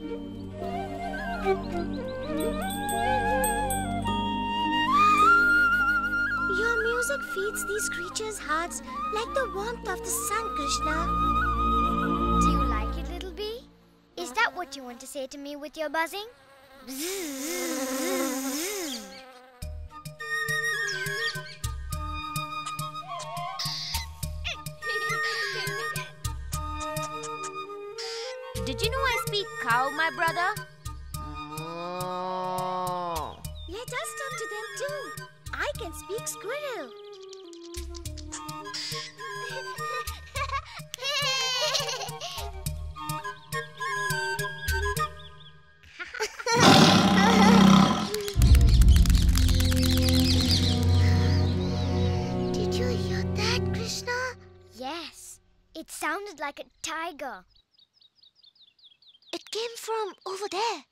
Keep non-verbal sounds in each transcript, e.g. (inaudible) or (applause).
Your music feeds these creatures' hearts like the warmth of the sun, Krishna. Do you like it, little bee? Is that what you want to say to me with your buzzing? Did you know I speak cow, my brother? Oh. Let us talk to them too. I can speak squirrel. Did you hear that, Krishna? yes, it sounded like a tiger. It came from over there.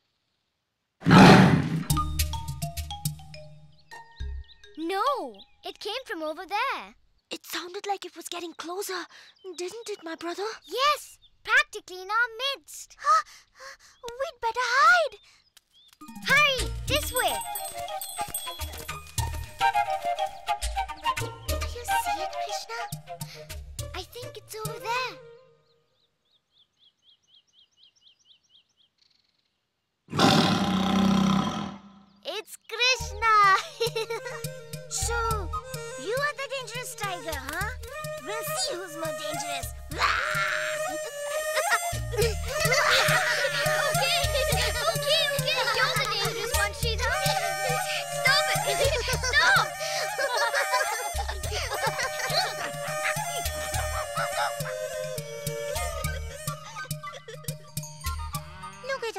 No, it came from over there. It sounded like it was getting closer, didn't it, my brother? Yes, practically in our midst. (gasps) We'd better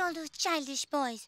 all those childish boys.